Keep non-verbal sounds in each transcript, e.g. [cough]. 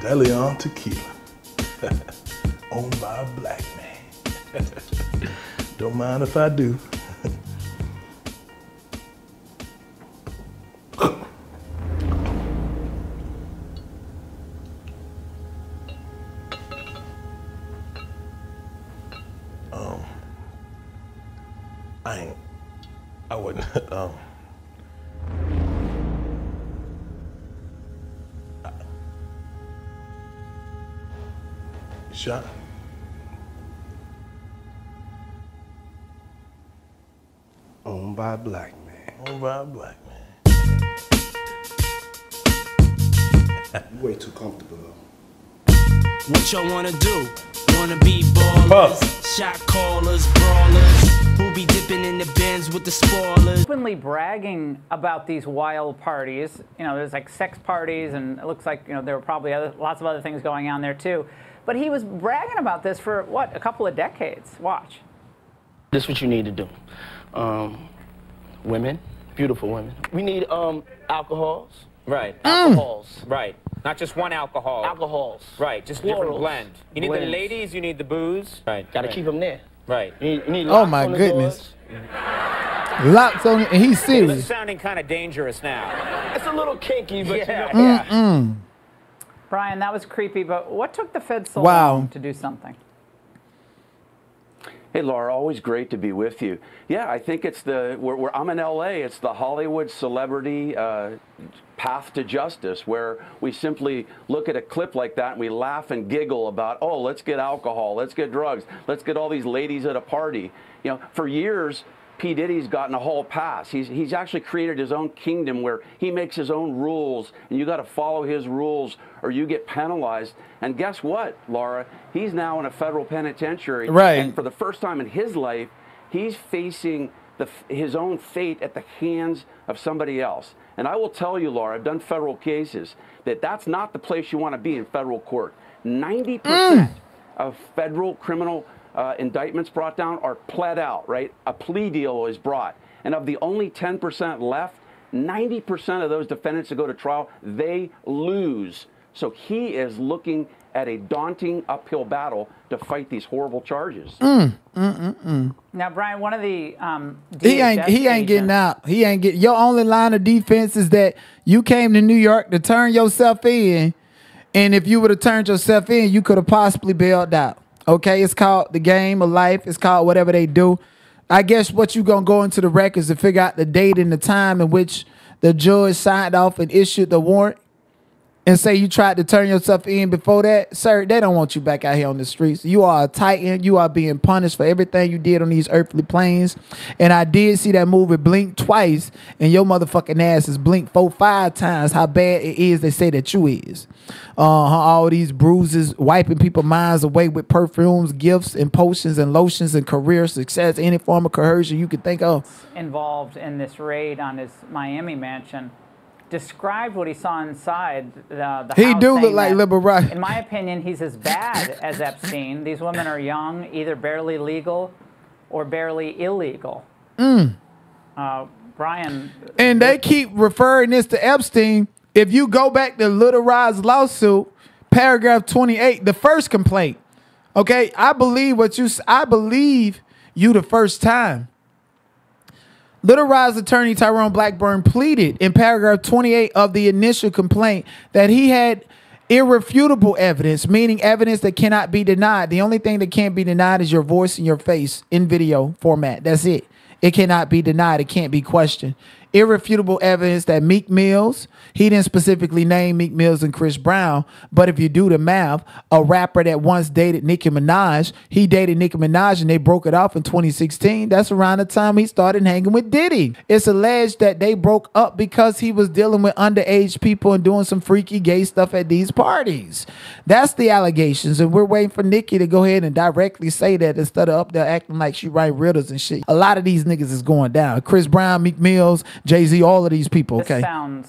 DeLeon Tequila. [laughs] Owned by a black man. [laughs] Don't mind if I do. What y'all wanna do? Wanna be ballers, shot callers, brawlers, who be dipping in the bins with the spoilers. openly bragging about these wild parties. You know, there's like sex parties, and it looks like you know there were probably other, lots of other things going on there too. But he was bragging about this for what a couple of decades. Watch. This is what you need to do. Um, women, beautiful women. We need um, alcohols. Right. Alcohols. Right. Not just one alcohol. Alcohols. Right. Just different blend. You need the ladies. You need the booze. Right. Gotta right. keep them there. Right. You need, you need Oh my goodness. doors. Locks on it, and he's This is serious. sounding kind of dangerous now. It's a little kinky, but Yeah. you know. yeah. Brian, that was creepy. But what took the Fed so Wow. long to do something? Hey, Laura, always great to be with you. Yeah, I think it's the, we're, we're, I'm in LA, it's the Hollywood celebrity uh, path to justice where we simply look at a clip like that and we laugh and giggle about, oh, let's get alcohol, let's get drugs, let's get all these ladies at a party. You know, for years, P. Diddy's gotten a hall pass. He's, he's actually created his own kingdom where he makes his own rules, and you got to follow his rules or you get penalized. And guess what, Laura? He's now in a federal penitentiary. Right. And for the first time in his life, he's facing the, his own fate at the hands of somebody else. And I will tell you, Laura, I've done federal cases, that that's not the place you want to be in federal court. 90% mm. of federal criminal uh, indictments brought down are pled out, right? A plea deal is brought. And of the only 10% left, 90% of those defendants that go to trial, they lose. So he is looking at a daunting uphill battle to fight these horrible charges. Now, Brian, one of the um, He ain't DHS he ain't getting out. He ain't get your only line of defense is that you came to New York to turn yourself in, and if you would have turned yourself in, you could have possibly bailed out. Okay, it's called the game of life. It's called whatever they do. I guess what you gonna go into the records to figure out the date and the time in which the judge signed off and issued the warrant and say you tried to turn yourself in before that, sir, they don't want you back out here on the streets. You are a titan. You are being punished for everything you did on these earthly planes. And I did see that movie blink twice, and your motherfucking ass is blinked four, five times how bad it is they say that you is. Uh, all these bruises, wiping people's minds away with perfumes, gifts, and potions and lotions and career success, any form of coercion you could think of. involved in this raid on his Miami mansion described what he saw inside the, the He house, do look like right. In my opinion, he's as bad as Epstein. These women are young, either barely legal or barely illegal. Mm. Uh, Brian, And they keep referring this to Epstein. If you go back to Little Rod's lawsuit, paragraph 28, the first complaint. Okay, I believe what you I believe you the first time. Little Rod's attorney Tyrone Blackburn pleaded in paragraph 28 of the initial complaint that he had irrefutable evidence, meaning evidence that cannot be denied. The only thing that can't be denied is your voice and your face in video format. That's it. It cannot be denied. It can't be questioned. Irrefutable evidence that Meek Mills, he didn't specifically name Meek Mills and Chris Brown, but if you do the math, a rapper that once dated Nicki Minaj, he dated Nicki Minaj and they broke it off in 2016. That's around the time he started hanging with Diddy. It's alleged that they broke up because he was dealing with underage people and doing some freaky gay stuff at these parties. That's the allegations, and we're waiting for Nicki to go ahead and directly say that instead of up there acting like she write riddles and shit. A lot of these niggas is going down. Chris Brown, Meek Mills, Jay Z, all of these people. this Okay, sounds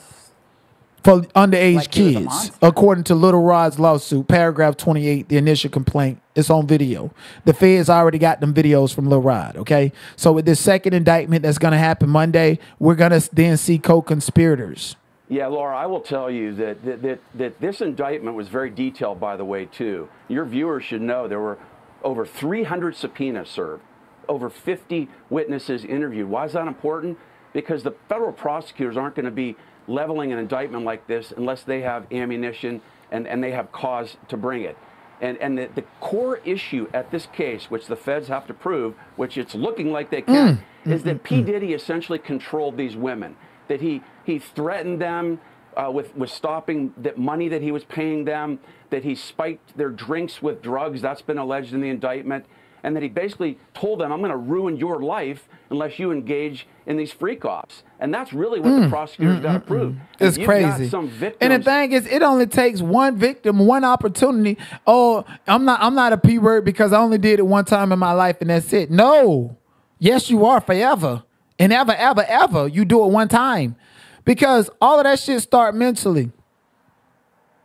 for underage Like he was a kids, according to Little Rod's lawsuit, paragraph 28, the initial complaint. It's on video. The feds already got them videos from Little Rod. Okay, so with this second indictment that's gonna happen Monday, we're gonna then see co-conspirators. Yeah, Laura, I will tell you that, that, that, that this indictment was very detailed, by the way, too. Your viewers should know there were over 300 subpoenas served, over 50 witnesses interviewed. Why is that important? Because the federal prosecutors aren't going to be leveling an indictment like this unless they have ammunition and, and they have cause to bring it. And, and the, the core issue at this case, which the feds have to prove, which it's looking like they can, mm, mm, is that mm, P. Diddy essentially controlled these women, that he, he threatened them uh, with, with stopping the money that he was paying them, that he spiked their drinks with drugs, that's been alleged in the indictment, and that he basically told them, I'm going to ruin your life unless you engage in these freak offs. And that's really what the mm, prosecutors mm, got to mm, prove. It's crazy. Some And the thing is, it only takes one victim, one opportunity. Oh, I'm not I'm not a P word because I only did it one time in my life and that's it. No. Yes, you are forever. And ever, ever, ever. You do it one time. Because all of that shit start mentally.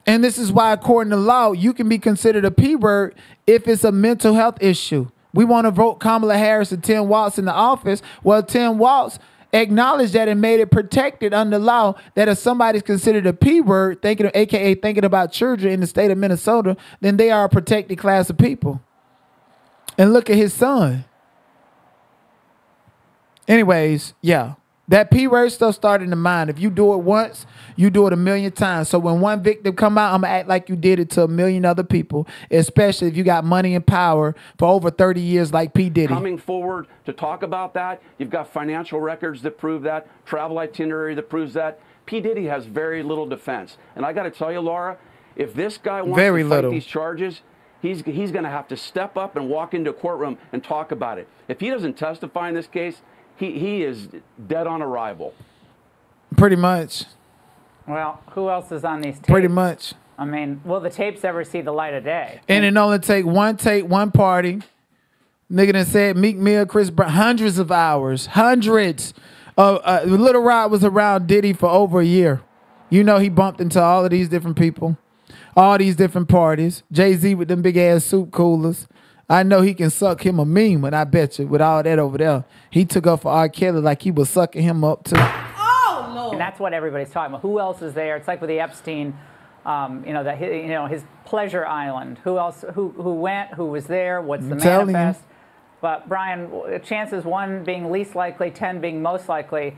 And this is why, according to law, you can be considered a P word if it's a mental health issue. We want to vote Kamala Harris and Tim Walz in the office. Well, Tim Walz acknowledged that and made it protected under law that if somebody's considered a P word, thinking, aka thinking about children in the state of Minnesota, then they are a protected class of people. And look at his son. Anyways, yeah. That P word stuff started in the mind. If you do it once, you do it a million times. So when one victim come out, I'm gonna act like you did it to a million other people, especially if you got money and power for over 30 years like P. Diddy. coming forward to talk about that. You've got financial records that prove that, travel itinerary that proves that. P. Diddy has very little defense. And I got to tell you, Laura, if this guy wants Very to fight little. these charges, he's, he's going to have to step up and walk into a courtroom and talk about it. If he doesn't testify in this case, he, he is dead on arrival. Pretty much. Well, who else is on these tapes? Pretty much. I mean, will the tapes ever see the light of day? And it only take one take, one party. Nigga done said Meek Mill, Chris Brown, hundreds of hours, hundreds. Of, uh, Little Rod was around Diddy for over a year. You know he bumped into all of these different people, all these different parties. Jay Z with them big ass soup coolers. I know he can suck him a meme, one. I bet you with all that over there. He took up for R. Kelly like he was sucking him up too. Oh Lord! And that's what everybody's talking about. Who else is there? It's like with the Epstein, um, you know, that you know his pleasure island. Who else? Who who went? Who was there? What's the I'm telling you. manifest? But Brian, chances one being least likely, ten being most likely.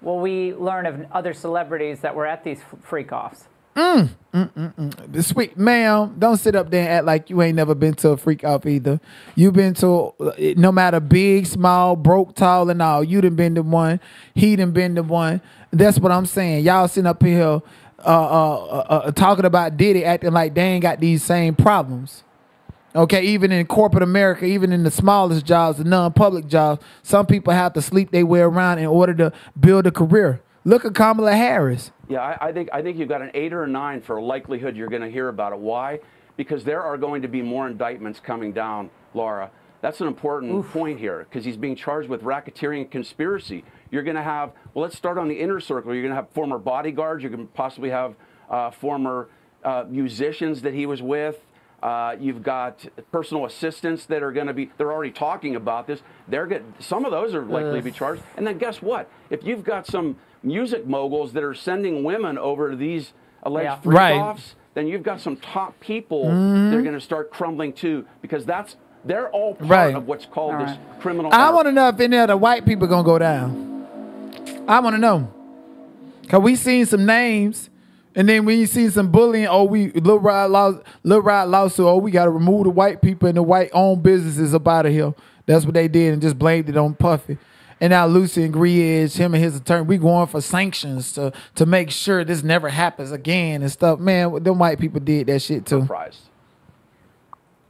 Will we learn of other celebrities that were at these freak offs? The Sweet ma'am, don't sit up there and act like you ain't never been to a freak off either. you been to uh, no matter big, small, broke, tall, and all. You done been the one. He done been the one. That's what I'm saying. Y'all sitting up here uh, uh, uh, uh, talking about Diddy, acting like they ain't got these same problems. Okay, even in corporate America, even in the smallest jobs, the non-public jobs, some people have to sleep their way around in order to build a career. Look at Kamala Harris. Yeah, I, I think I think you've got an eight or a nine for a likelihood you're going to hear about it. Why? Because there are going to be more indictments coming down, Laura. That's an important point here because he's being charged with racketeering and conspiracy. You're going to have well, let's start on the inner circle. You're going to have former bodyguards. You can possibly have uh, former uh, musicians that he was with. Uh, you've got personal assistants that are going to be. They're already talking about this. They're get, some of those are likely to be charged. And then guess what? If you've got some music moguls that are sending women over to these alleged Yeah. freak Right. then you've got some top people mm-hmm. that are going to start crumbling too, because that's they're all part Right. of what's called All this right. criminal. I want to know if any of the white people gonna go down. I want to know, cause we seen some names, and then we seen some bullying. Oh, we Lil Rod law, Lil Rod lawsuit. Oh, we gotta remove the white people and the white owned businesses up out of here. That's what they did, and just blamed it on Puffy. And now Lucian Grainge, him and his attorney, we going for sanctions to to make sure this never happens again and stuff. Man, them white people did that shit too. surprised.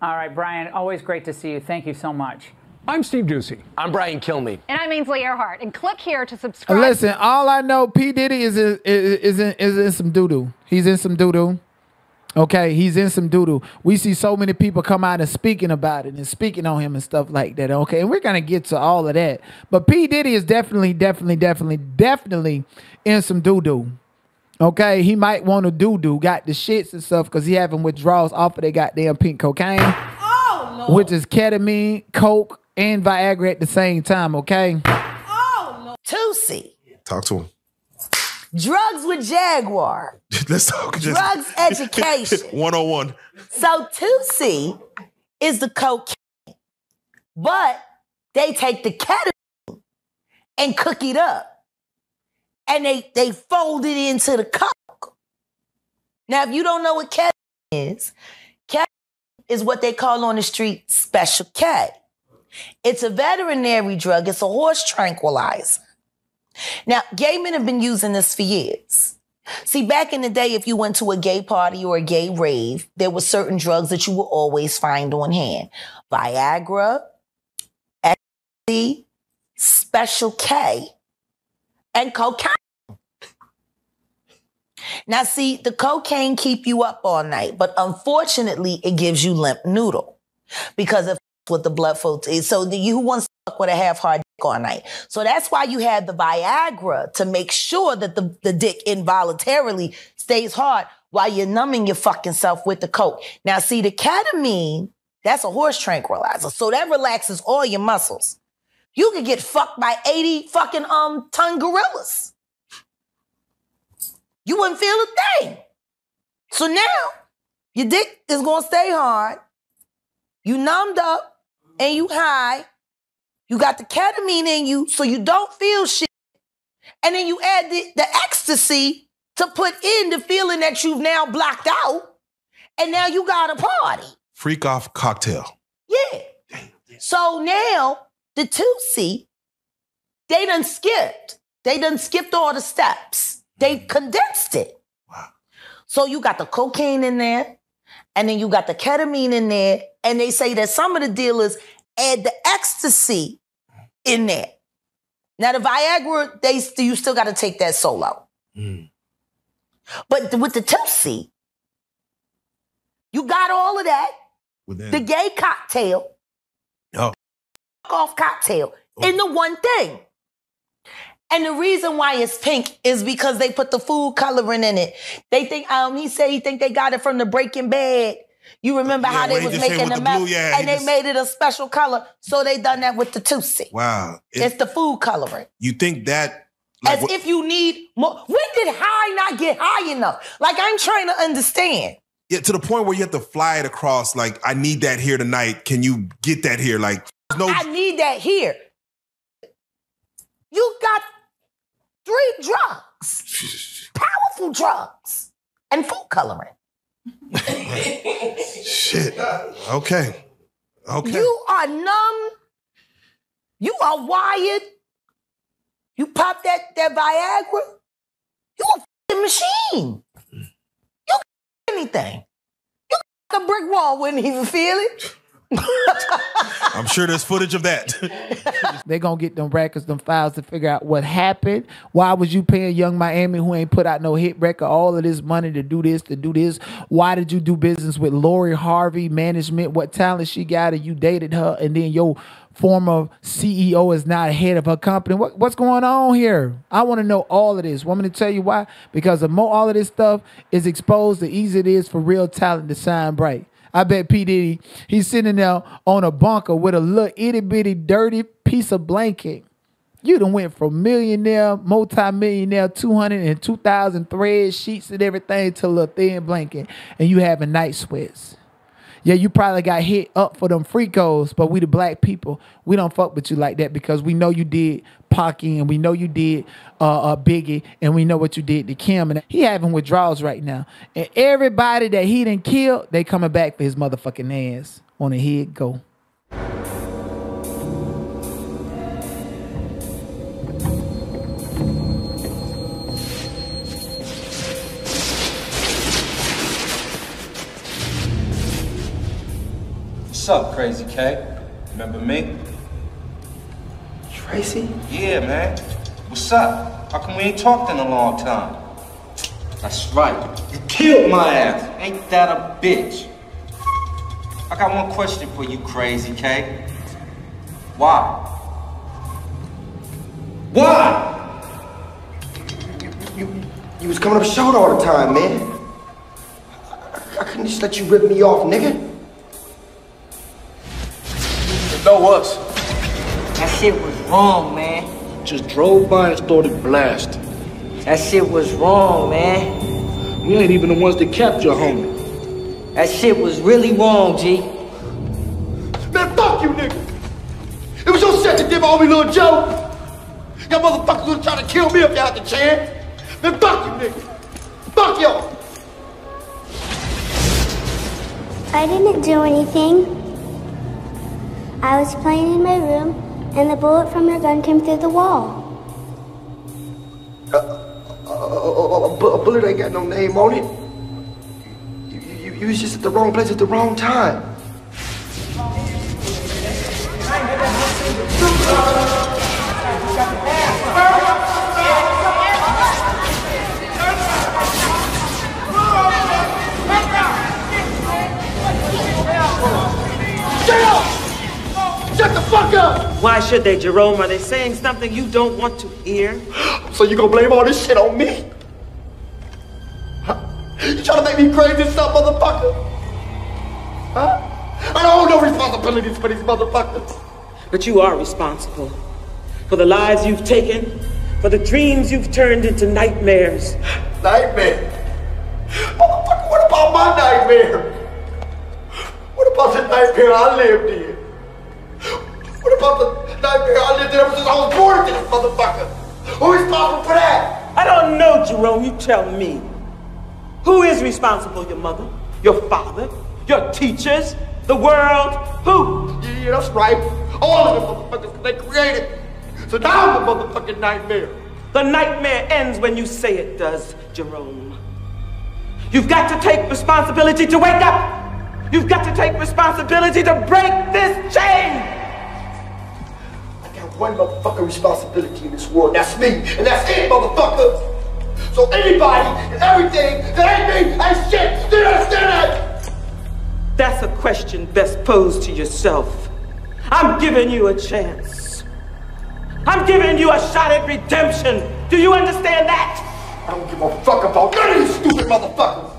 All right, Brian. Always great to see you. Thank you so much. I'm Steve Doocy. I'm Brian Kilmeade. And I'm Ainsley Earhardt. And click here to subscribe. Listen, all I know, P Diddy is in, is, is in is in some doo doo. He's in some doo doo. Okay, he's in some doo doo. We see so many people come out and speaking about it and speaking on him and stuff like that. Okay, and we're gonna get to all of that. But P Diddy is definitely, definitely, definitely, definitely in some doo doo. Okay, he might want to doo doo, got the shits and stuff because he having withdrawals off of that goddamn pink cocaine, oh, which is ketamine, coke, and Viagra at the same time. Okay. Oh, Tusi. Talk to him. Drugs with Jaguar. [laughs] Let's talk just Drugs [laughs] education. 101. So 2C is the cocaine, but they take the ketamine and cook it up. And they, they fold it into the coke. Now, if you don't know what ketamine is, ketamine is what they call on the street special K. It's a veterinary drug. It's a horse tranquilizer. Now, gay men have been using this for years. See, back in the day, if you went to a gay party or a gay rave, there were certain drugs that you would always find on hand. Viagra, ecstasy, special K, and cocaine. Now, see, the cocaine keep you up all night, but unfortunately, it gives you limp noodle because of what the blood flow. t- So the, you who wants to fuck with a half hard all night. So that's why you have the Viagra to make sure that the, the dick involuntarily stays hard while you're numbing your fucking self with the coke. Now, see, the ketamine, that's a horse tranquilizer. So that relaxes all your muscles. You could get fucked by 80 fucking um ton gorillas. You wouldn't feel a thing. So now your dick is gonna stay hard. You numbed up and you high. You got the ketamine in you, so you don't feel shit. And then you add the, the ecstasy to put in the feeling that you've now blocked out. And now you got a party. Freak off cocktail. Yeah. So now the 2C, they done skipped. They done skipped all the steps. They mm. condensed it. So you got the cocaine in there, and then you got the ketamine in there, and they say that some of the dealers add the ecstasy in there. Now the Viagra, they st- you still got to take that solo. But with the 2C, you got all of that. Within. The gay cocktail, Oh. off cocktail in the one thing. And the reason why it's pink is because they put the food coloring in it. They think, um, he said he think they got it from the Breaking Bad. You remember Yeah, how they was making the the meth, yeah, and they just- made it a special color. So they done that with the Tusi. Wow. It- It's the food coloring. you think that like As what- if you need more. When did high not get high enough? Like I'm trying to understand. yeah, to the point where you have to fly it across, like, I need that here tonight. Can you get that here? Like no I need that here. You got three drugs, [laughs] powerful drugs, and food coloring. Shit. Okay. Okay. You are numb. You are wired. You pop that, that Viagra. You a machine. You anything. You a brick wall, wouldn't even feel it. [laughs] I'm sure there's footage of that. [laughs] They're gonna get them records, them files to figure out what happened. Why was you paying Yung Miami, who ain't put out no hit record, all of this money to do this, to do this? Why did you do business with Lori Harvey Management? What talent she got, and you dated her, and then your former CEO is not head of her company. What, what's going on here? I want to know all of this. Want me to tell you why? Because the more all of this stuff is exposed, the easier it is for real talent to shine bright. I bet P. Diddy, he's sitting there on a bunker with a little itty bitty dirty piece of blanket. You done went from millionaire, multi-millionaire, 200 and 2,000 thread sheets and everything to a thin blanket, and you having night sweats. Yeah, you probably got hit up for them freakos, but we the black people, we don't fuck with you like that because we know you did Pocky and we know you did uh, uh Biggie and we know what you did to Kim and he having withdrawals right now. And everybody that he didn't kill, they coming back for his motherfucking ass on a head go. What's up, Crazy K? Remember me? Tracy? Yeah, man. What's up? How come we ain't talked in a long time? That's right. You killed my ass. Ain't that a bitch? I got one question for you, Crazy K. Why? Why? You was coming up short all the time, man. I, I couldn't just let you rip me off, nigga. Know us. That shit was wrong, man. Just drove by and started blasting. That shit was wrong, man. We ain't even the ones that kept your homie. That shit was really wrong, G. Man, fuck you, nigga. It was your set to give all me little Joe. Y'all motherfuckers would try to kill me if y'all had the chance. Man, fuck you, nigga. Fuck y'all. I didn't do anything. I was playing in my room, and the bullet from your gun came through the wall. Uh, uh, uh, a, a, a a bullet ain't got no name on it. You, you- you was just at the wrong place at the wrong time. Fuck up! Why should they, Jerome? Are they saying something you don't want to hear? [gasps] So you gonna blame all this shit on me? Huh? You trying to make me crazy or something, motherfucker? Huh? I don't hold no responsibilities for these motherfuckers. But you are responsible for the lives you've taken, for the dreams you've turned into nightmares. [gasps] Nightmare? Motherfucker, what about my nightmare? What about the nightmare I lived in? The nightmare I lived in ever since I was born into this motherfucker? Who is responsible for that? I don't know, Jerome. You tell me. Who is responsible? Your mother? Your father? Your teachers? The world? Who? Yeah, that's right. All of the motherfuckers they created. So now I'm the motherfucking nightmare. The nightmare ends when you say it does, Jerome. You've got to take responsibility to wake up. You've got to take responsibility to break this chain. One motherfucking responsibility in this world. That's me. And that's it, motherfucker. So anybody and everything that ain't me ain't shit. Do you understand that? That's a question best posed to yourself. I'm giving you a chance. I'm giving you a shot at redemption. Do you understand that? I don't give a fuck about none of these stupid motherfuckers.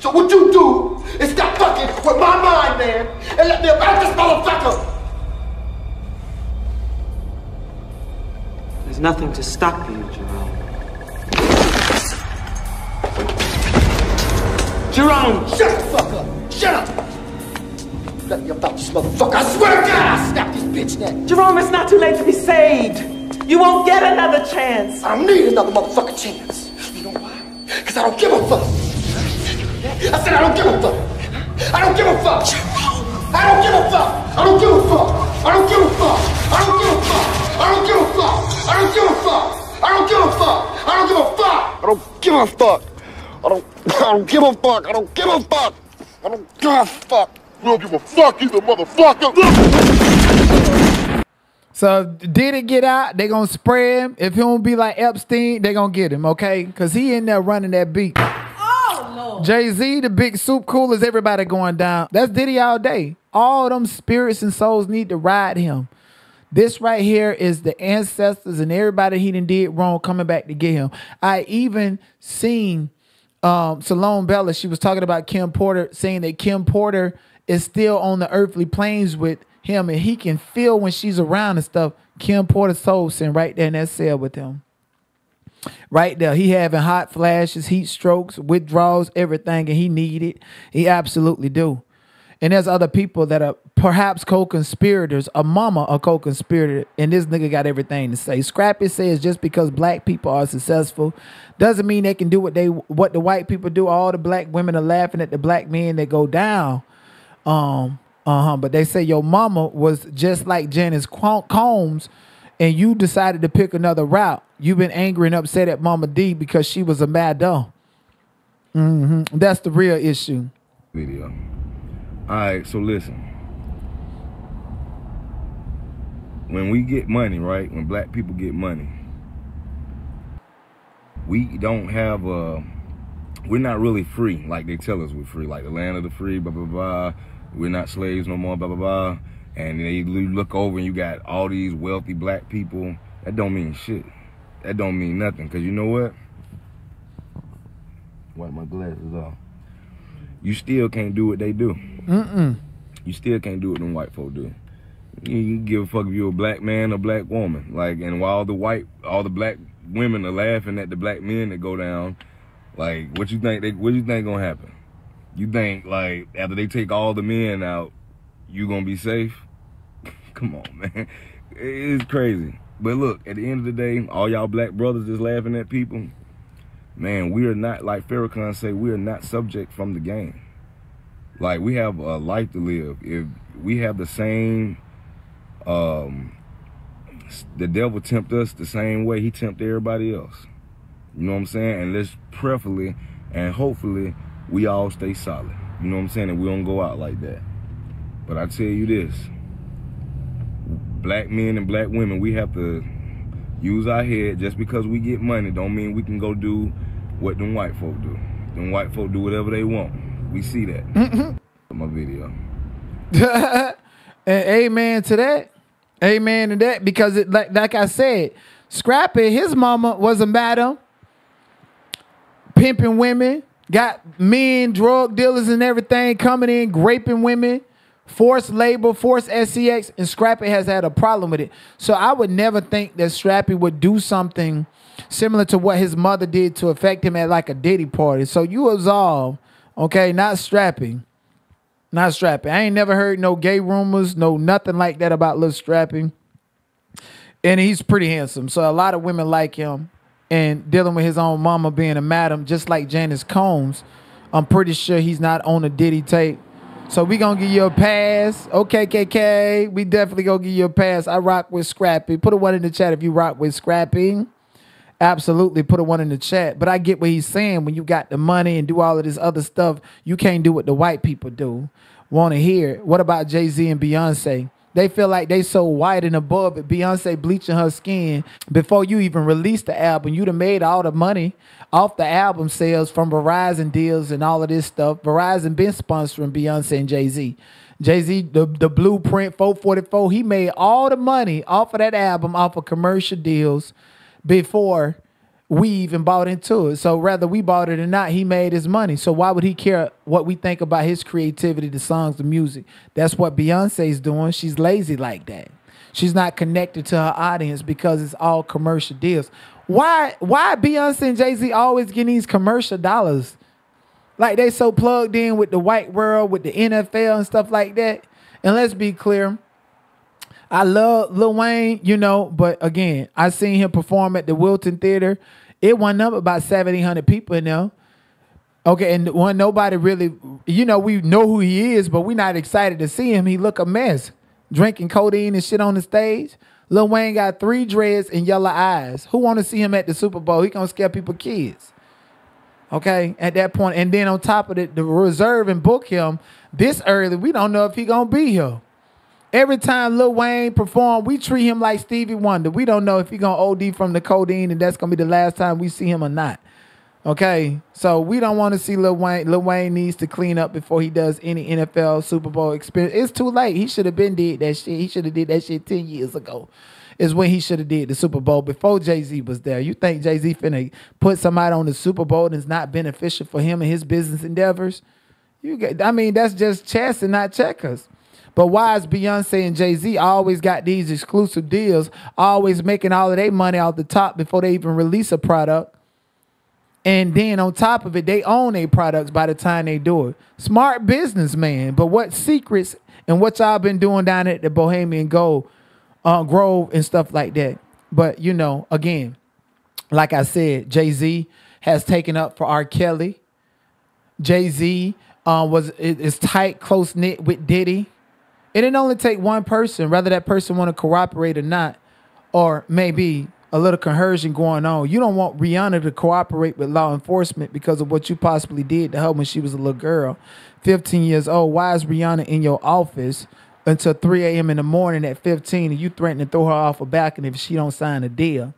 So what you do is stop fucking with my mind, man, and let me about this motherfucker. There's nothing to stop you, Jerome. Jerome! Shut the fuck up! Shut up! Let me about this motherfucker. I swear to God, I'll snap this bitch neck. Jerome, it's not too late to be saved. You won't get another chance. I don't need another motherfucking chance. You know why? Because I don't give a fuck. I said I don't give a fuck. I don't give a fuck. I don't give a fuck. I don't give a fuck. I don't give a fuck. I don't give a fuck. I don't give a fuck. I don't give a fuck. I don't give a fuck. I don't give a fuck. I don't give a fuck. I don't. I don't give a fuck. I don't give a fuck. I don't give a fuck. You don't give a fuck either, motherfucker. So did it get out? They gonna spray him. If he don't be like Epstein, they gonna get him, okay? Cause he in there running that beat. Jay Z, the big soup coolers, everybody going down. That's Diddy all day. All them spirits and souls need to ride him. This right here is the ancestors and everybody he done did wrong coming back to get him. I even seen um Bella. She was talking about Kim Porter, saying that Kim Porter is still on the earthly planes with him, and he can feel when she's around and stuff. Kim Porter's soul sitting right there in that cell with him. Right there, he having hot flashes, heat strokes, withdrawals, everything, and he need it. He absolutely do. And there's other people that are perhaps co-conspirators. A mama a co-conspirator, and this nigga got everything to say. Scrappy says just because black people are successful doesn't mean they can do what they what the white people do. All the black women are laughing at the black men that go down. Um, uh-huh. But they say your mama was just like Janice Combs, and you decided to pick another route. You've been angry and upset at Mama D because she was a madam. hmm That's the real issue. video. All right, so listen. When we get money, right? When black people get money, we don't have a. We're not really free like they tell us we're free, like the land of the free, blah blah blah. We're not slaves no more, blah blah blah. And they you look over and you got all these wealthy black people. That don't mean shit. That don't mean nothing. Cause you know what? Wipe my glasses off. You still can't do what they do. Mm-mm. You still can't do what them white folk do. You, you give a fuck if you're a black man or black woman. Like, and while the white, all the black women are laughing at the black men that go down, like what you think they what you think gonna happen? You think like after they take all the men out, you gonna be safe? Come on, man. It's crazy. But look, at the end of the day, all y'all black brothers just laughing at people. Man, we are not like Farrakhan say, we are not subject from the game. Like we have a life to live. If we have the same um the devil tempt us the same way he tempt everybody else. You know what I'm saying? And let's prayerfully and hopefully we all stay solid. You know what I'm saying? And we don't go out like that. But I tell you this, black men and black women, we have to use our head. Just because we get money don't mean we can go do what them white folk do. Them white folk do whatever they want. We see that. Mhm. My video. [laughs] and amen to that. Amen to that. Because it like like I said, Scrappy, his mama was a madam, pimping women, got men, drug dealers and everything coming in, raping women, forced labor, forced SCX, and Scrappy has had a problem with it. So I would never think that Scrappy would do something similar to what his mother did to affect him at like a Diddy party. So you absolve, okay, not Scrappy. Not Scrappy. I ain't never heard no gay rumors, no nothing like that about Lil Scrappy. And he's pretty handsome. So a lot of women like him. And dealing with his own mama being a madam, just like Janice Combs, I'm pretty sure he's not on a Diddy tape. So we gonna give you a pass. Okay, KK. We definitely gonna give you a pass. I rock with Scrappy. Put a one in the chat if you rock with Scrappy. Absolutely put a one in the chat. But I get what he's saying. When you got the money and do all of this other stuff, you can't do what the white people do. Want to hear. What about Jay Z and Beyonce? They feel like they so white and above it. Beyonce bleaching her skin before you even release the album. You'd have made all the money off the album sales from Verizon deals and all of this stuff. Verizon been sponsoring Beyonce and Jay Z. Jay Z, the, the Blueprint 444, he made all the money off of that album off of commercial deals before we even bought into it. So rather we bought it or not, he made his money. So why would he care what we think about his creativity, the songs, the music? That's what Beyonce's doing. She's lazy like that. She's not connected to her audience because it's all commercial deals. Why why Beyonce and Jay-Z always getting these commercial dollars? Like they so plugged in with the white world, with the NFL and stuff like that. And let's be clear, I love Lil Wayne, you know, but again, I seen him perform at the Wiltern Theater. It went up about 1,700 people in there. Okay, and when nobody really, you know, we know who he is, but we're not excited to see him. He look a mess, drinking codeine and shit on the stage. Lil Wayne got three dreads and yellow eyes. Who want to see him at the Super Bowl? He gonna scare people kids. Okay, at that point, and then on top of it, the reserve and book him this early. We don't know if he gonna be here. Every time Lil Wayne perform, we treat him like Stevie Wonder. We don't know if he gonna OD from the codeine, and that's gonna be the last time we see him or not. Okay, so we don't want to see Lil Wayne. Lil Wayne needs to clean up before he does any NFL Super Bowl experience. It's too late. He should have been did that shit. He should have did that shit ten years ago. Is when he should have did the Super Bowl before Jay Z was there. You think Jay Z finna put somebody on the Super Bowl that's not beneficial for him and his business endeavors? You get. I mean, that's just chess and not checkers. But why is Beyonce and Jay Z always got these exclusive deals, always making all of their money off the top before they even release a product? And then on top of it, they own their products by the time they do it. Smart businessman. But what secrets and what y'all been doing down at the Bohemian Gold uh, Grove and stuff like that? But you know, again, like I said, Jay Z has taken up for R. Kelly. Jay Z uh, was is is tight, close knit with Diddy. It didn't only take one person, whether that person want to cooperate or not, or maybe a little coercion going on. You don't want Rihanna to cooperate with law enforcement because of what you possibly did to her when she was a little girl, 15 years old. Why is Rihanna in your office until 3 a.m. in the morning at 15 and you threaten to throw her off a balcony if she don't sign a deal?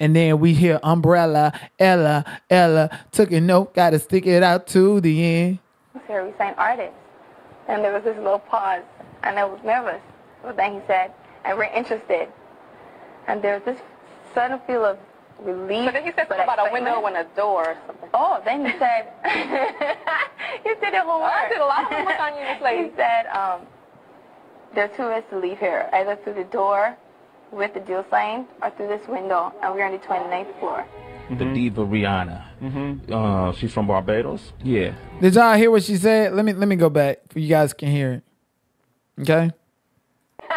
And then we hear Umbrella, Ella, Ella, took a note, got to stick it out to the end. Here we signed artists. And there was this little pause, and I was nervous. But then he said, and we're interested. And there was this sudden feel of relief. But then he said something about a window and a door or something. Oh, then he said, [laughs] he did your homework. I did a lot of homework on you, Miss [laughs] Lady. He said, um, there are two ways to leave here, either through the door with the deal sign or through this window, and we're on the 29th floor. The diva Rihanna. Mm-hmm. Uh, she's from Barbados. Yeah. Did y'all hear what she said? Let me let me go back for you guys can hear it. Okay. [laughs]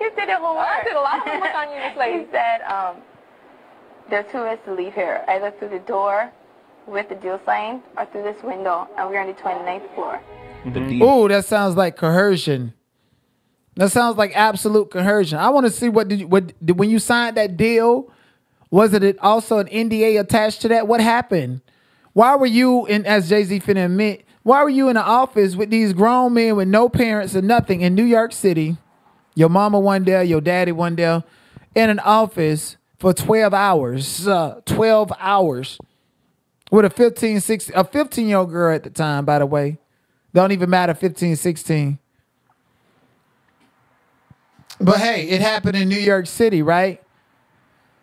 You did it homework. I did a lot of homework on you, Miss Lady. He said um, there are two ways to leave here, either through the door with the deal sign or through this window, and we're on the 29th floor. Ooh, that sounds like coercion. That sounds like absolute coercion. I want to see what did you what did, when you signed that deal. Was it also an NDA attached to that? What happened? Why were you in as Jay Z finna admit? Why were you in the office with these grown men with no parents or nothing in New York City? Your mama one day, your daddy one day, in an office for 12 hours. Uh, 12 hours. With a 15, 16, a 15 year old girl at the time, by the way. Don't even matter 15, 16. But hey, it happened in New York City, right?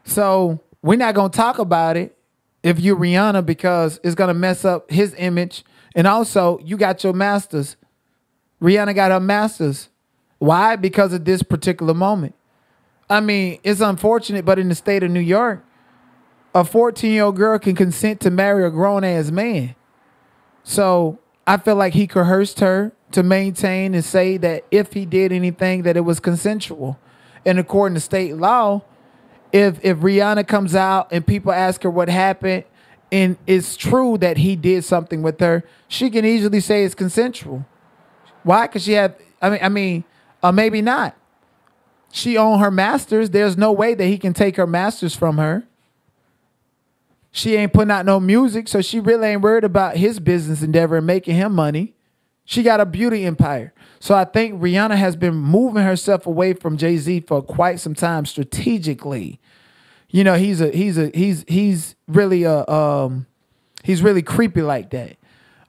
So we're not gonna talk about it if you're Rihanna because it's gonna mess up his image. And also, you got your masters. Rihanna got her masters. Why? Because of this particular moment. I mean, it's unfortunate, but in the state of New York, a 14 year old girl can consent to marry a grown ass man. So I feel like he coerced her to maintain and say that if he did anything, that it was consensual. And according to state law, if if Rihanna comes out and people ask her what happened, and it's true that he did something with her, she can easily say it's consensual. Why? Because she had. I mean, I mean, uh, maybe not. She owned her masters. There's no way that he can take her masters from her. She ain't putting out no music, so she really ain't worried about his business endeavor and making him money. She got a beauty empire. So I think Rihanna has been moving herself away from Jay Z for quite some time strategically. You know, he's a he's a he's he's really a um he's really creepy like that.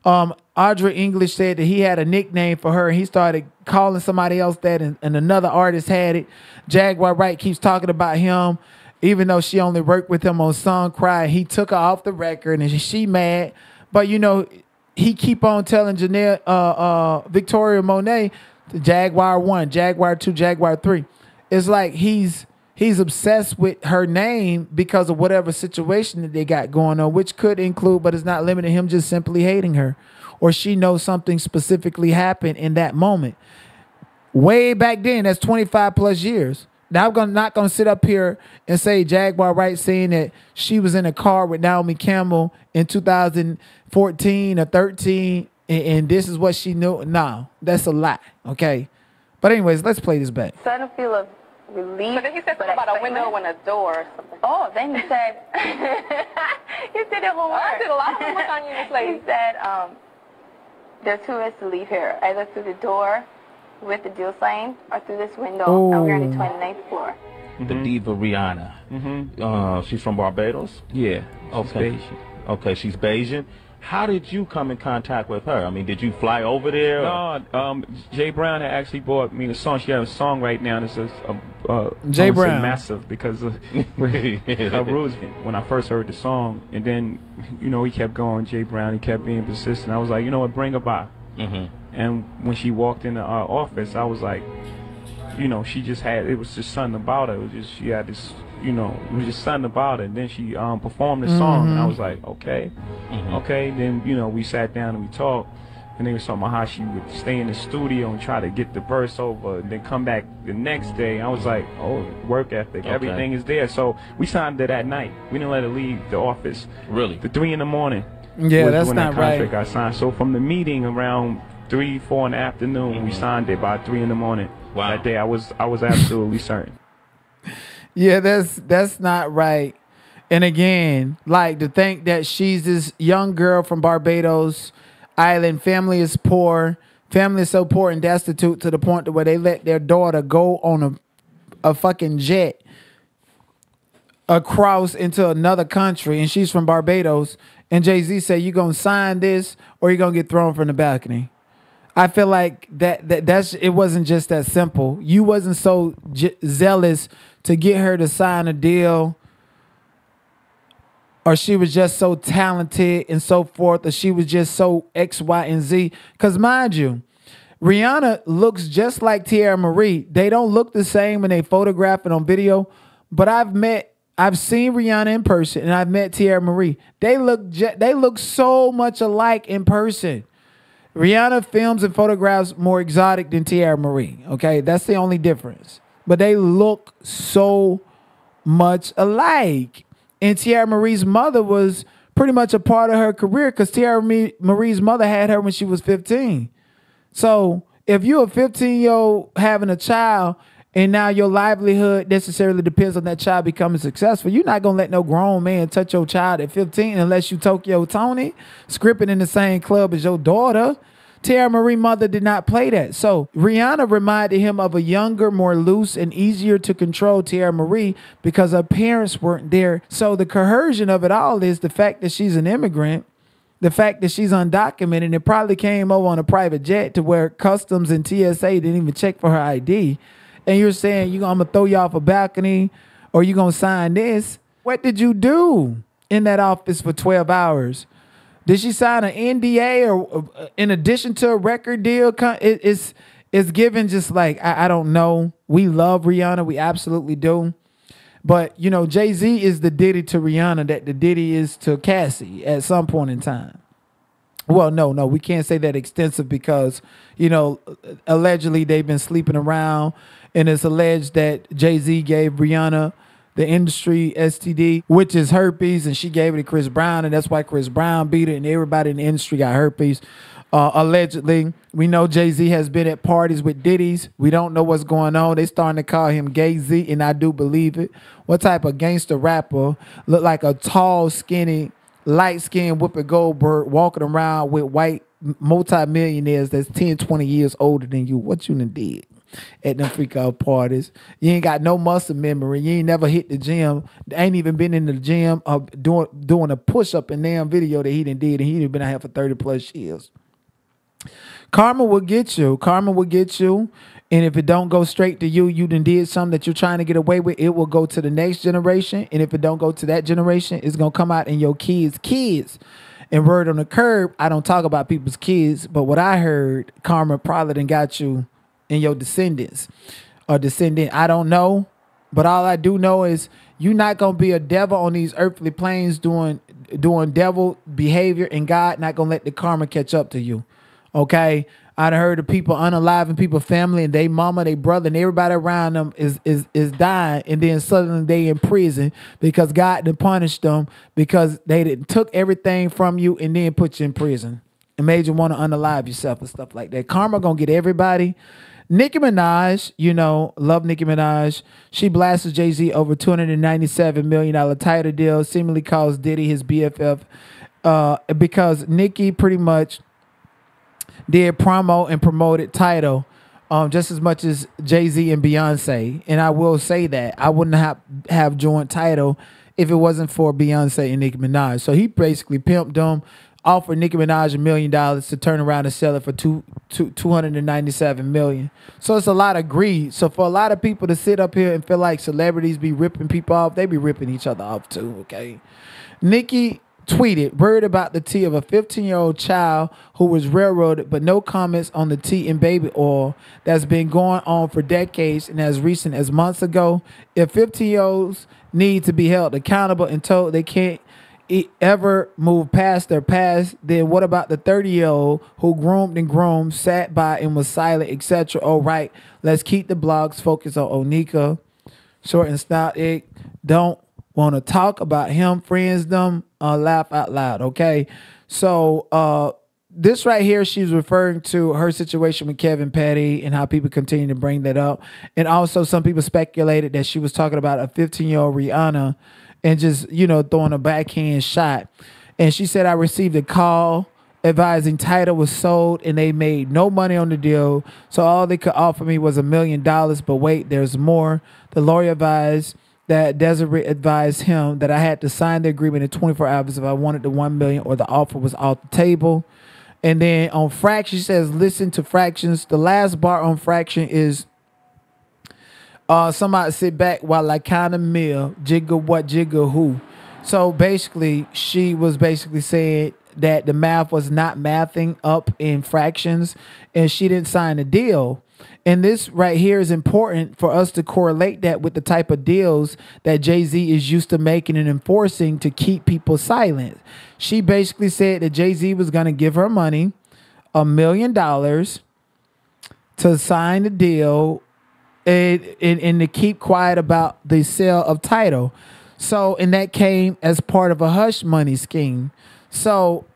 Um, Audra English said that he had a nickname for her and he started calling somebody else that and, and another artist had it. Jaguar Wright keeps talking about him, even though she only worked with him on Song Cry. He took her off the record and she mad. But you know, he keep on telling Janelle, uh, uh, Victoria Monet, Jaguar one, Jaguar two, Jaguar three. It's like he's he's obsessed with her name because of whatever situation that they got going on, which could include, but it's not limited him just simply hating her, or she knows something specifically happened in that moment. Way back then, that's twenty five plus years. Now I'm gonna not gonna sit up here and say Jaguar Wright saying that she was in a car with Naomi Campbell in 2014 or 13 and, and this is what she knew. No, that's a lie. Okay. But anyways, let's play this back. Sudden feel of relief. But then he said something about a window and a door or something. Oh, then he said, [laughs] you did it homework. I did a lot of homework on you, Miss [laughs] Lady. He said, um, there are two ways to leave here, either through the door with the deal sign or through this window, and we're on the Ooh. 29th floor. The diva Rihanna. Mm-hmm. Uh, she's from Barbados. Yeah. Okay. Okay, she's Bajan. How did you come in contact with her? I mean, did you fly over there? or- No, um, Jay Brown had actually bought me the song. She has a song right now that's a, a, a Jay I would say Brown. massive because of [laughs] [laughs] her rules. When I first heard the song, and then you know he kept going. Jay Brown, he kept being persistent. I was like, you know what, bring her by. Mhm. And when she walked into our office, I was like, you know, she just had it was just something about her. It was just she had this, you know, it was just something about it. And then she um, performed the song, and I Mhm. was like, okay, Mhm. okay. Then you know we sat down and we talked. And they was talking about how she would stay in the studio and try to get the verse over, and then come back the next day. I was like, oh, work ethic, Okay. everything is there. So we signed it that night. We didn't let her leave the office. Really? The three in the morning. Yeah, was that's when not that contract right. got signed. So from the meeting around three, four in the afternoon, we signed it by three in the morning. Mm-hmm. Wow. That day, I was I was absolutely certain. [laughs] Yeah, that's that's not right. And again, like to think that she's this young girl from Barbados island, family is poor, family is so poor and destitute to the point to where they let their daughter go on a a fucking jet across into another country and she's from Barbados and Jay-Z said you going to sign this or you're going to get thrown from the balcony. I feel like that, that that's it wasn't just that simple. You wasn't so j- zealous to get her to sign a deal or she was just so talented and so forth or she was just so X, Y, and Z. Because mind you, Rihanna looks just like Teairra Mari. They don't look the same when they photograph it on video, but I've met, I've seen Rihanna in person, and I've met Teairra Mari. They look, they look so much alike in person. Rihanna films and photographs more exotic than Teairra Mari. Okay, that's the only difference. But they look so much alike. And Teairra Mari's mother was pretty much a part of her career because Teairra Mari's mother had her when she was 15. So if you're a 15 year old having a child and now your livelihood necessarily depends on that child becoming successful, you're not gonna let no grown man touch your child at 15 unless you Tokyo Tony, scripting in the same club as your daughter. Teairra Mari mother did not play that. So Rihanna reminded him of a younger, more loose, and easier to control Teairra Mari because her parents weren't there. So the coercion of it all is the fact that she's an immigrant the fact that she's undocumented and it probably came over on a private jet to where customs and TSA didn't even check for her ID. And you're saying you I'm gonna throw you off a balcony or you gonna sign this. What did you do in that office for 12 hours? Did she sign an NDA or uh, in addition to a record deal? It- It's it's given just like I, I don't know. We love Rihanna, we absolutely do. But you know, Jay Z is the Diddy to Rihanna that the Diddy is to Cassie at some point in time. Well, no, no, we can't say that extensive because you know, allegedly they've been sleeping around, and it's alleged that Jay Z gave Rihanna the industry STD, which is herpes, and she gave it to Chris Brown, and that's why Chris Brown beat it, and everybody in the industry got herpes. Uh, allegedly, we know Jay Z has been at parties with Diddy's. We don't know what's going on. They starting to call him Gay Z, and I do believe it. What type of gangster rapper look like a tall, skinny, light skinned Whoopi Goldberg walking around with white multimillionaires that's 10, 20 years older than you? What you done did? At them freak out parties, you ain't got no muscle memory. You ain't never hit the gym. Ain't even been in the gym uh, doing doing a push up in damn video that he done did, and he done been out here for thirty plus years. Karma will get you. Karma will get you. And if it don't go straight to you, you done did something that you're trying to get away with, it will go to the next generation. And if it don't go to that generation, it's gonna come out in your kids' kids. And word on the curb, I don't talk about people's kids, but what I heard, karma probably done got you in your descendants or descendant. I don't know. But all I do know is you're not gonna be a devil on these earthly planes doing doing devil behavior, and God not gonna let the karma catch up to you. Okay. I done heard of people unaliving people family and they mama, they brother, and everybody around them is is is dying, and then suddenly they in prison because God done punished them because they didn't took everything from you and then put you in prison and made you want to unalive yourself and stuff like that. Karma gonna get everybody. Nicki Minaj, you know, love Nicki Minaj. She blasted Jay Z over two hundred and ninety-seven million dollar Tidal deal, seemingly calls Diddy his BFF, uh, because Nicki pretty much did promo and promoted Tidal um, just as much as Jay Z and Beyonce. And I will say that I wouldn't have have joined Tidal if it wasn't for Beyonce and Nicki Minaj. So he basically pimped them, offered Nicki Minaj a million dollars to turn around and sell it for two two two hundred and ninety seven million. So it's a lot of greed. So for a lot of people to sit up here and feel like celebrities be ripping people off, they be ripping each other off too. Okay, Nicki tweeted worried about the tea of a 15 year old child who was railroaded but no comments on the tea and baby oil that's been going on for decades and as recent as months ago if 15 year olds need to be held accountable and told they can't ever move past their past then what about the 30 year old who groomed and groomed sat by and was silent etc all right let's keep the blogs focused on onika short and stout. It don't want to talk about him friends them uh, laugh out loud okay? So uh this right here she's referring to her situation with kevin petty and how people continue to bring that up. And also some people speculated that she was talking about a 15 year old rihanna and just you know throwing a backhand shot and she said i received a call advising Tidal was sold and they made no money on the deal so all they could offer me was a million dollars but wait there's more the lawyer advised that Desiree advised him that I had to sign the agreement in 24 hours if I wanted the 1 million or the offer was off the table. And then on fraction, she says, listen to fractions. The last bar on fraction is uh somebody sit back while I kind of mill, jiggle what, jiggle who. So basically, she was basically saying that the math was not mathing up in fractions and she didn't sign a deal. And this right here is important for us to correlate that with the type of deals that Jay Z is used to making and enforcing to keep people silent. She basically said that Jay Z was going to give her money, a million dollars, to sign the deal and, and, and to keep quiet about the sale of Tidal. So, and that came as part of a hush money scheme. So,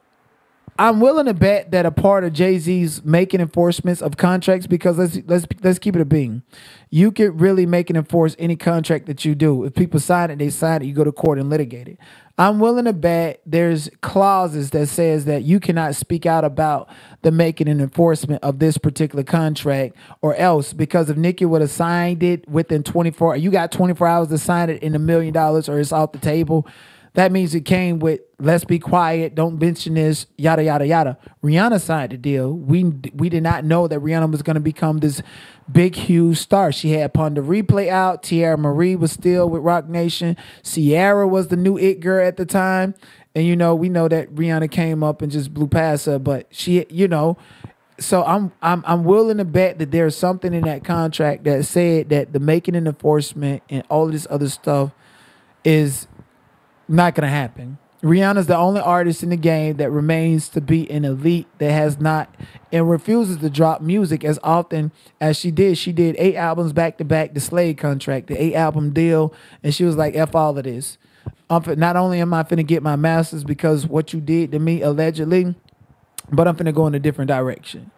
I'm willing to bet that a part of Jay Z's making enforcements of contracts because let's let's let's keep it a being. You could really make and enforce any contract that you do. If people sign it, they sign it. You go to court and litigate it. I'm willing to bet there's clauses that says that you cannot speak out about the making and enforcement of this particular contract or else because if Nicki would have signed it within 24, you got 24 hours to sign it in a million dollars or it's off the table. That means it came with let's be quiet, don't mention this, yada yada yada. Rihanna signed the deal. We we did not know that Rihanna was going to become this big huge star. She had Pon de Replay out. Teairra Mari was still with Roc Nation. Ciara was the new it girl at the time. And you know, we know that Rihanna came up and just blew past her, but she, you know, so I'm I'm I'm willing to bet that there's something in that contract that said that the making and enforcement and all this other stuff is not gonna happen. Rihanna's the only artist in the game that remains to be an elite that has not and refuses to drop music as often as she did. She did eight albums back to back, the Slade contract, the eight album deal, and she was like, "F all of this." I'm not only am I finna get my masters because what you did to me allegedly, but I'm finna go in a different direction.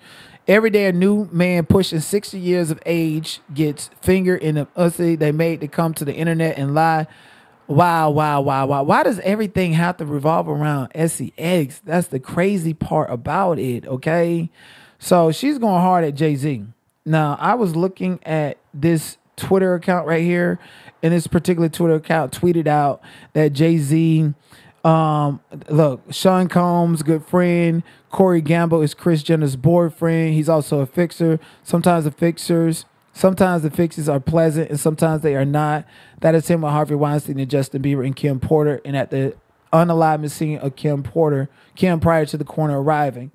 Every day, a new man pushing 60 years of age gets fingered in the pussy they made to come to the internet and lie. Wow, wow, wow, wow. Why does everything have to revolve around SEX? That's the crazy part about it, okay? So she's going hard at Jay Z. Now, I was looking at this Twitter account right here, and this particular Twitter account tweeted out that Jay Z, um, look, Sean Combs, good friend, Corey Gamble is Kris Jenner's boyfriend. He's also a fixer. Sometimes the fixers, sometimes the fixes are pleasant, and sometimes they are not. That is him with Harvey Weinstein and Justin Bieber and Kim Porter, and at the unalignment scene of Kim Porter, Kim prior to the corner arriving.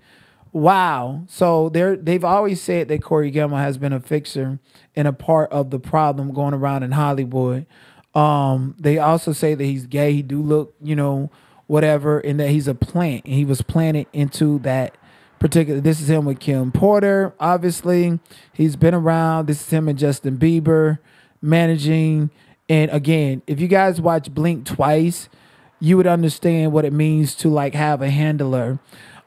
Wow. So they're they've always said that Corey Gamble has been a fixer and a part of the problem going around in Hollywood. Um, they also say that he's gay. He do look, you know, whatever, and that he's a plant. And he was planted into that particular. This is him with Kim Porter. Obviously, he's been around. This is him and Justin Bieber managing. And again, if you guys watch Blink twice, you would understand what it means to like have a handler.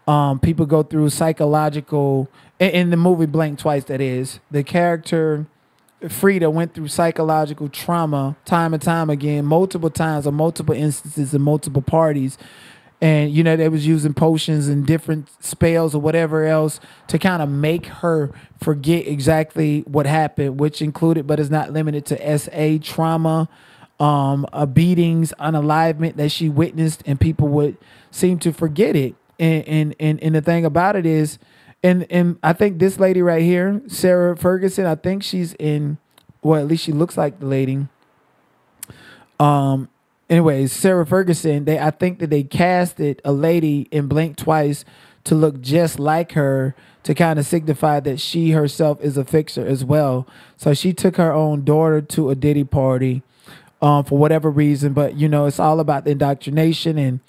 Um, people go through psychological in, in the movie Blink twice. That is the character Frida went through psychological trauma time and time again, multiple times or multiple instances and multiple parties. And you know, they was using potions and different spells or whatever else to kind of make her forget exactly what happened, which included, but is not limited to SA trauma, um, beatings, unalivement that she witnessed, and people would seem to forget it. And and and, and the thing about it is, and and I think this lady right here, Sarah Ferguson, I think she's in, well, at least she looks like the lady. Um. Anyways, Sarah Ferguson. They, I think that they casted a lady in Blink twice to look just like her to kind of signify that she herself is a fixer as well. So she took her own daughter to a Diddy party, um, for whatever reason. But you know, it's all about the indoctrination and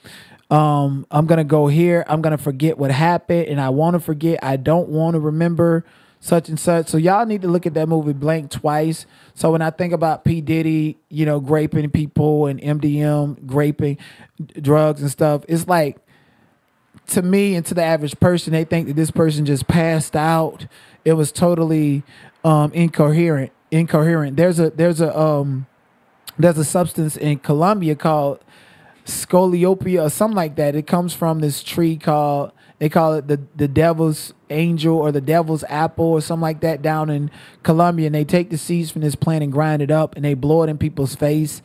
um, I'm gonna go here. I'm gonna forget what happened, and I want to forget. I don't want to remember such and such. So y'all need to look at that movie Blank twice. So when I think about P Diddy, you know, graping people and MDM graping drugs and stuff, it's like to me and to the average person, they think that this person just passed out. It was totally um, incoherent. Incoherent. There's a there's a um there's a substance in Colombia called scoliopia or something like that. It comes from this tree called they call it the the devil's angel or the devil's apple or something like that down in Colombia. And they take the seeds from this plant and grind it up and they blow it in people's face,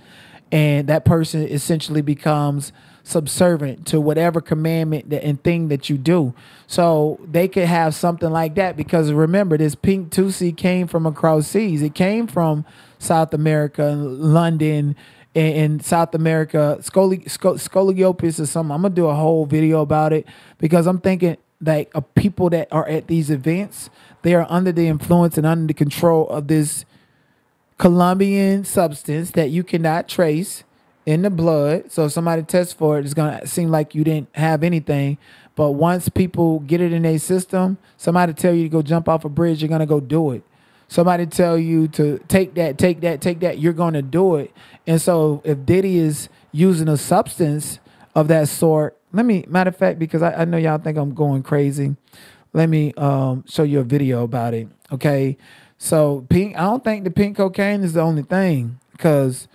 and that person essentially becomes subservient to whatever commandment and thing that you do. So they could have something like that because remember, this pink Tusi came from across seas. It came from South America, London, in, in South America, scoli, or something. I'm gonna do a whole video about it because I'm thinking like people that are at these events, they are under the influence and under the control of this Colombian substance that you cannot trace in the blood. So if somebody tests for it, it's gonna seem like you didn't have anything. But once people get it in their system, somebody tell you to go jump off a bridge, you're gonna go do it. Somebody tell you to take that, take that, take that, you're gonna do it. And so if Diddy is using a substance of that sort, let me matter of fact, because I, I know y'all think I'm going crazy. Let me um, show you a video about it. Okay. So pink, I don't think the pink cocaine is the only thing because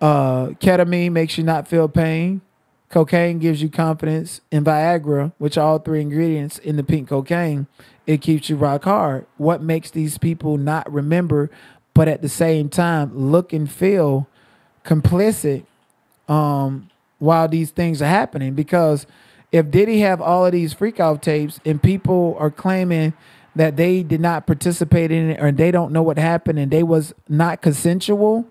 uh, ketamine makes you not feel pain. Cocaine gives you confidence, and Viagra, which are all three ingredients in the pink cocaine, it keeps you rock hard. What makes these people not remember, but at the same time look and feel complicit um, while these things are happening? Because if Diddy have all of these freak out tapes and people are claiming that they did not participate in it or they don't know what happened and they was not consensual